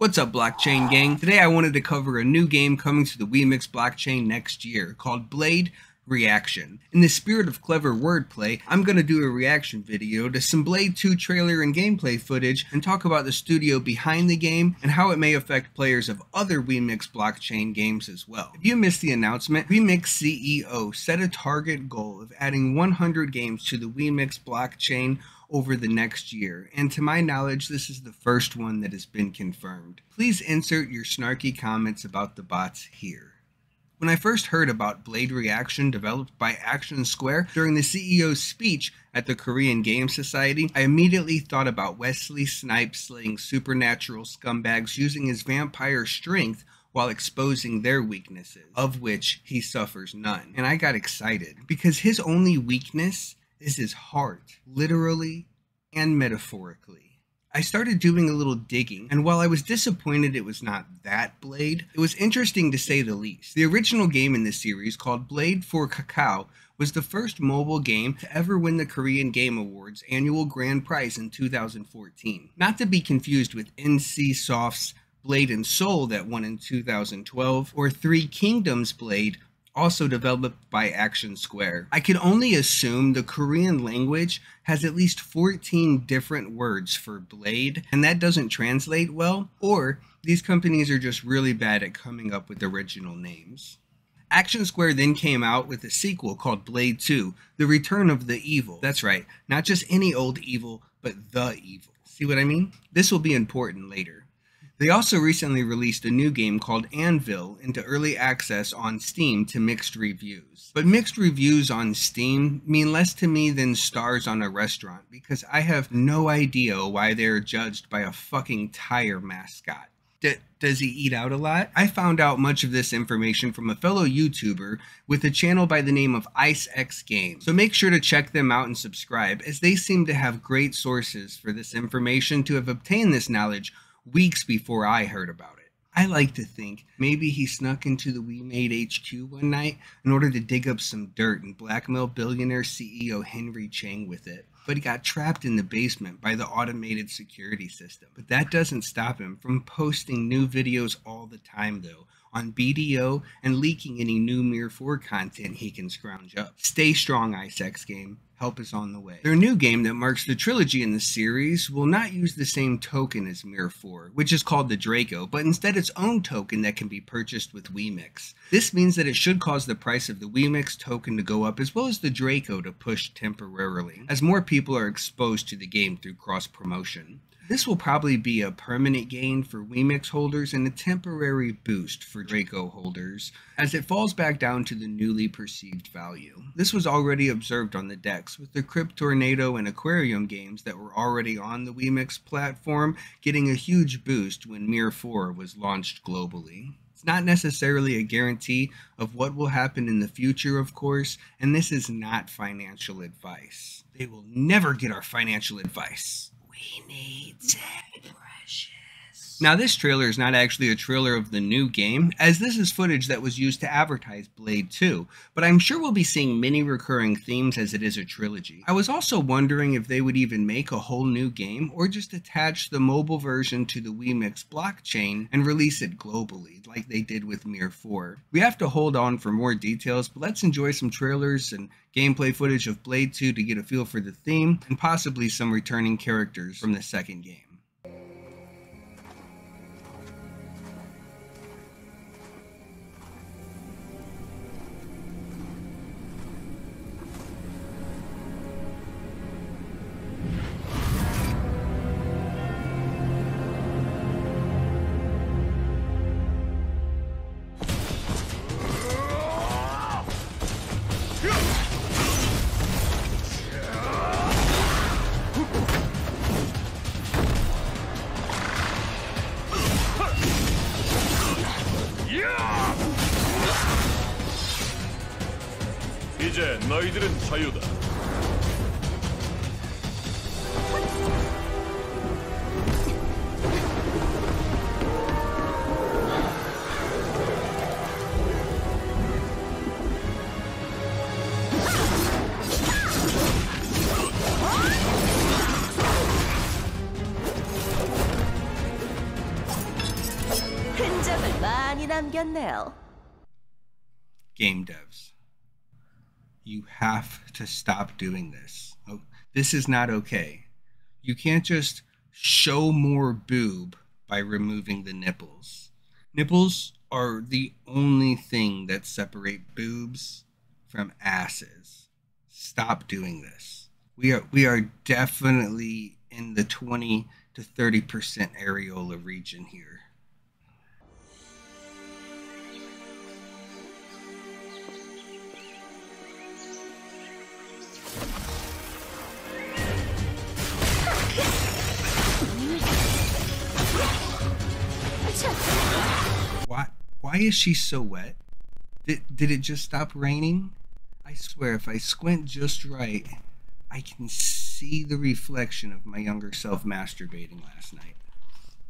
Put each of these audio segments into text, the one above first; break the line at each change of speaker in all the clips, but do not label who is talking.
What's up, blockchain gang? Today I wanted to cover a new game coming to the WeMix blockchain next year called Blade Reaction. In the spirit of clever wordplay, I'm going to do a reaction video to some Blade 2 trailer and gameplay footage and talk about the studio behind the game and how it may affect players of other WeMix blockchain games as well. If you missed the announcement, WeMix CEO set a target goal of adding 100 games to the WeMix blockchain over the next year, and to my knowledge, this is the first one that has been confirmed. Please insert your snarky comments about the bots here. When I first heard about Blade Reaction developed by Action Square during the CEO's speech at the Korean Game Society, I immediately thought about Wesley Snipes slaying supernatural scumbags using his vampire strength while exposing their weaknesses, of which he suffers none. And I got excited because his only weakness is his heart, literally and metaphorically. I started doing a little digging, and while I was disappointed it was not that Blade, it was interesting to say the least. The original game in this series, called Blade for Kakao, was the first mobile game to ever win the Korean Game Awards annual grand prize in 2014. Not to be confused with NC Soft's Blade and Soul that won in 2012, or Three Kingdoms Blade, also developed by Action Square. I could only assume the Korean language has at least 14 different words for blade, and that doesn't translate well, or these companies are just really bad at coming up with original names. Action Square then came out with a sequel called Blade 2, The Return of the Evil. That's right, not just any old evil, but the evil. See what I mean? This will be important later. They also recently released a new game called Anvil into early access on Steam to mixed reviews. But mixed reviews on Steam mean less to me than stars on a restaurant because I have no idea why they're judged by a fucking tire mascot. D- does he eat out a lot? I found out much of this information from a fellow YouTuber with a channel by the name of IceX Games. So make sure to check them out and subscribe as they seem to have great sources for this information to have obtained this knowledge weeks before I heard about it. I like to think maybe he snuck into the Wemade HQ one night in order to dig up some dirt and blackmail billionaire CEO Henry Chang with it. But he got trapped in the basement by the automated security system. But that doesn't stop him from posting new videos all the time, though, on BDO and leaking any new MIR4 content he can scrounge up. Stay strong, IceX game help is on the way. Their new game that marks the trilogy in the series will not use the same token as MIR4, which is called the Draco, but instead its own token that can be purchased with WeMix. This means that it should cause the price of the WeMix token to go up as well as the Draco to push temporarily, as more people are exposed to the game through cross promotion. This will probably be a permanent gain for WeMix holders and a temporary boost for Draco holders, as it falls back down to the newly perceived value. This was already observed on the DEX, with the Crypt Tornado and Aquarium games that were already on the WeMix platform getting a huge boost when MIR4 was launched globally. It's not necessarily a guarantee of what will happen in the future, of course, and this is not financial advice. They will never get our financial advice. We need Precious. Now, this trailer is not actually a trailer of the new game, as this is footage that was used to advertise Blade 2, but I'm sure we'll be seeing many recurring themes as it is a trilogy. I was also wondering if they would even make a whole new game, or just attach the mobile version to the WeMix blockchain and release it globally, like they did with MIR4. We have to hold on for more details, but let's enjoy some trailers and gameplay footage of Blade 2 to get a feel for the theme, and possibly some returning characters from the second game.
이제 너희들은 자유다.
흔적을 많이 남겼네요.
You have to stop doing this. Oh, This is not okay. You can't just show more boob by removing the nipples. Nipples are the only thing that separate boobs from asses. Stop doing this. We are we are definitely in the 20 to 30% areola region here. Why why is she so wet? Did did it just stop raining? I swear if I squint just right, I can see the reflection of my younger self masturbating last night.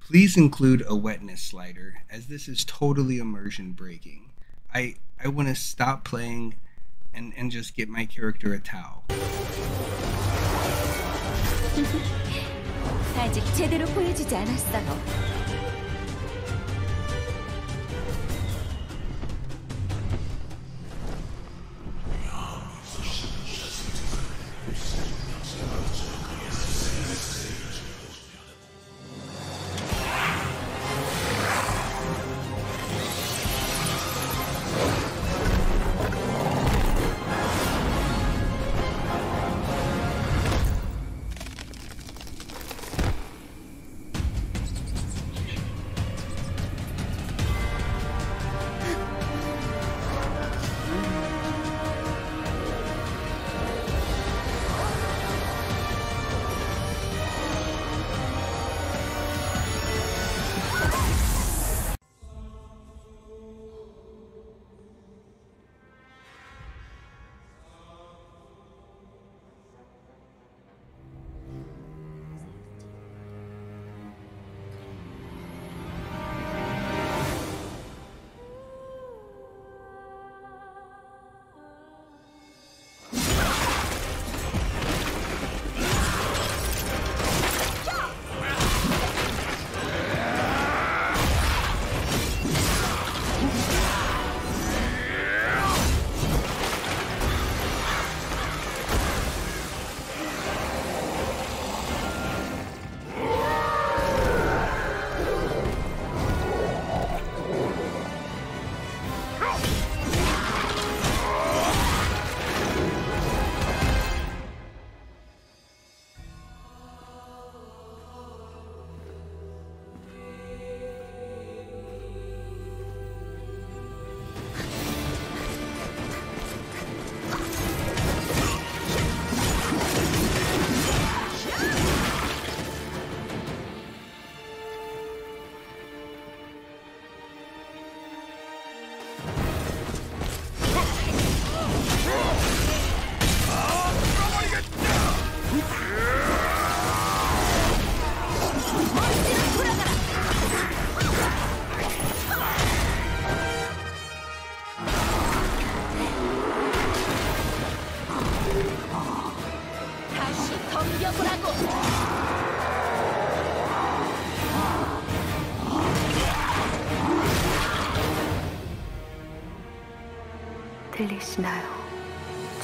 Please include a wetness slider as this is totally immersion breaking. I I want to stop playing and and just get my character a towel.
아직 제대로 보여주지 않았어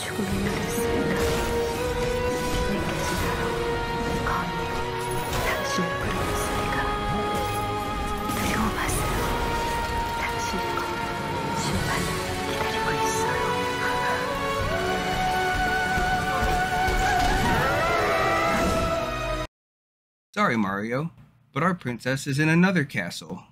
죽음의 노래소리가 느껴지나요? 거미, 당신을 부르는 소리가 두려워 마세요. 당신의 검은 심판을 기다리고 있어요.
Sorry, Mario, but our princess is in another castle.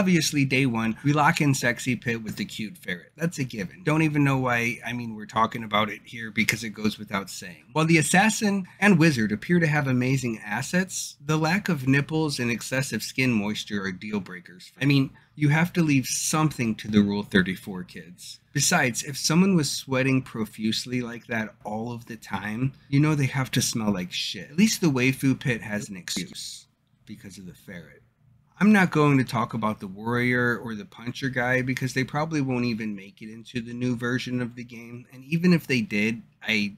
Obviously, day one, we lock in Sexy Pit with the cute ferret. That's a given. Don't even know why, I mean, we're talking about it here because it goes without saying. While the assassin and wizard appear to have amazing assets, the lack of nipples and excessive skin moisture are deal breakers. I mean, you have to leave something to the Rule 34 kids. Besides, if someone was sweating profusely like that all of the time, you know they have to smell like shit. At least the waifu pit has an excuse because of the ferret. I'm not going to talk about the warrior or the puncher guy because they probably won't even make it into the new version of the game. And even if they did, I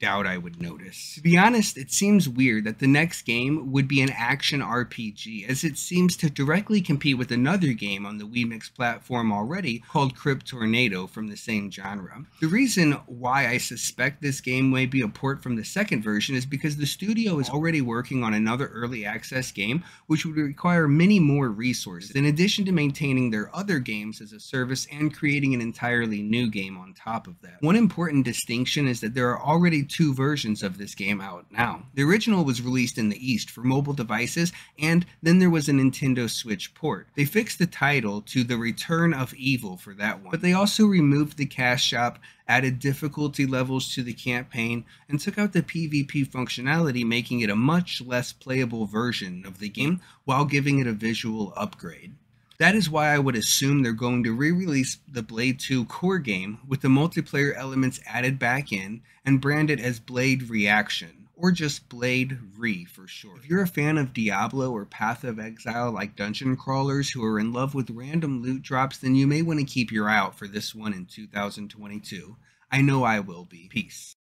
doubt I would notice. To be honest, it seems weird that the next game would be an action RPG, as it seems to directly compete with another game on the WeMix platform already called Crypt Tornado from the same genre. The reason why I suspect this game may be a port from the second version is because the studio is already working on another early access game, which would require many more resources, in addition to maintaining their other games as a service and creating an entirely new game on top of that. One important distinction is that there are already two versions of this game out now. The original was released in the East for mobile devices, and then there was a Nintendo Switch port. They fixed the title to The Return of Evil for that one, but they also removed the cash shop, added difficulty levels to the campaign, and took out the PvP functionality, making it a much less playable version of the game while giving it a visual upgrade. That is why I would assume they're going to re release the Blade 2 core game with the multiplayer elements added back in and brand it as Blade Reaction, or just Blade Re for short. If you're a fan of Diablo or Path of Exile like dungeon crawlers who are in love with random loot drops, then you may want to keep your eye out for this one in 2022. I know I will be. Peace.